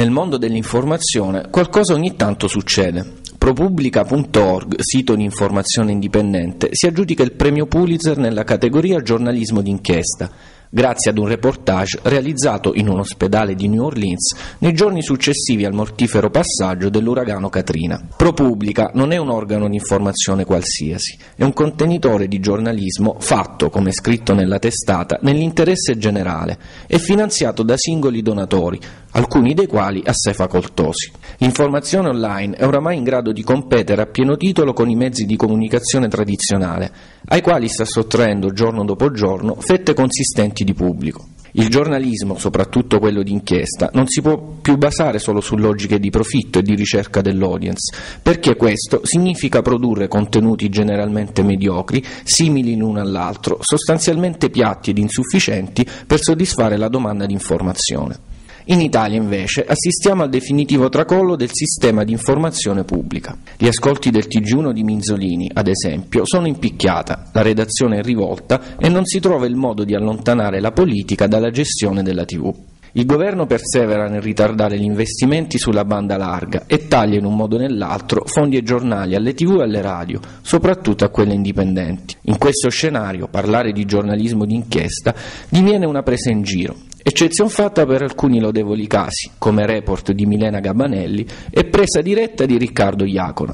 Nel mondo dell'informazione qualcosa ogni tanto succede. ProPublica.org, sito di informazione indipendente, si aggiudica il premio Pulitzer nella categoria giornalismo d'inchiesta grazie ad un reportage realizzato in un ospedale di New Orleans nei giorni successivi al mortifero passaggio dell'uragano Katrina. ProPublica non è un organo di informazione qualsiasi, è un contenitore di giornalismo fatto, come scritto nella testata, nell'interesse generale e finanziato da singoli donatori, alcuni dei quali assai facoltosi. L'informazione online è oramai in grado di competere a pieno titolo con i mezzi di comunicazione tradizionale, ai quali sta sottraendo giorno dopo giorno fette consistenti di pubblico. Il giornalismo, soprattutto quello d'inchiesta, non si può più basare solo su logiche di profitto e di ricerca dell'audience, perché questo significa produrre contenuti generalmente mediocri, simili l'uno all'altro, sostanzialmente piatti ed insufficienti per soddisfare la domanda di informazione. In Italia invece assistiamo al definitivo tracollo del sistema di informazione pubblica. Gli ascolti del TG1 di Minzolini, ad esempio, sono in picchiata, la redazione è rivolta e non si trova il modo di allontanare la politica dalla gestione della TV. Il governo persevera nel ritardare gli investimenti sulla banda larga e taglia in un modo o nell'altro fondi ai giornali, alle tv e alle radio, soprattutto a quelle indipendenti. In questo scenario parlare di giornalismo d'inchiesta diviene una presa in giro Eccezione fatta per alcuni lodevoli casi, come report di Milena Gabanelli e presa diretta di Riccardo Iacona.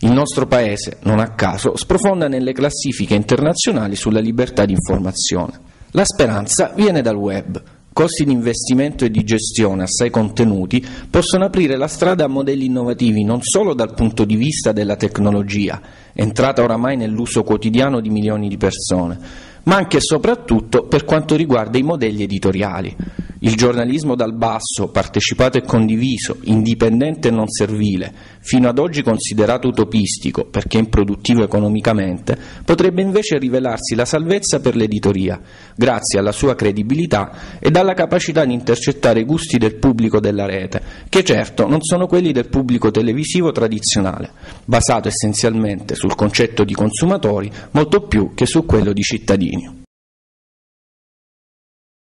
Il nostro Paese, non a caso, sprofonda nelle classifiche internazionali sulla libertà di informazione. La speranza viene dal web. Costi di investimento e di gestione assai contenuti possono aprire la strada a modelli innovativi non solo dal punto di vista della tecnologia, entrata oramai nell'uso quotidiano di milioni di persone, ma anche e soprattutto per quanto riguarda i modelli editoriali. Il giornalismo dal basso, partecipato e condiviso, indipendente e non servile, fino ad oggi considerato utopistico perché improduttivo economicamente, potrebbe invece rivelarsi la salvezza per l'editoria, grazie alla sua credibilità ed alla capacità di intercettare i gusti del pubblico della rete, che certo non sono quelli del pubblico televisivo tradizionale, basato essenzialmente sul concetto di consumatori molto più che su quello di cittadini.